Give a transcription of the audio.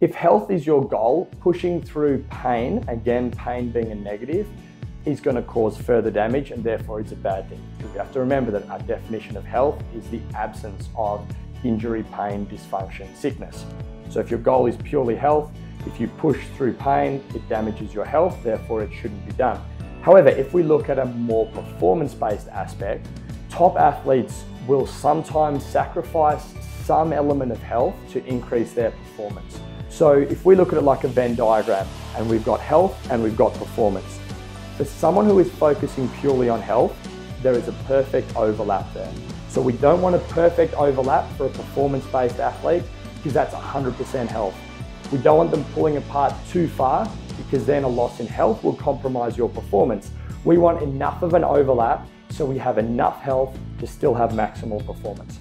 If health is your goal, pushing through pain, again, pain being a negative, is going to cause further damage and therefore it's a bad thing. We have to remember that our definition of health is the absence of injury, pain, dysfunction, sickness. So if your goal is purely health, if you push through pain, it damages your health, therefore it shouldn't be done. However, if we look at a more performance-based aspect, top athletes will sometimes sacrifice some element of health to increase their performance. So if we look at it like a Venn diagram and we've got health and we've got performance, for someone who is focusing purely on health, there is a perfect overlap there. So we don't want a perfect overlap for a performance-based athlete because that's 100% health. We don't want them pulling apart too far because then a loss in health will compromise your performance. We want enough of an overlap so we have enough health to still have maximal performance.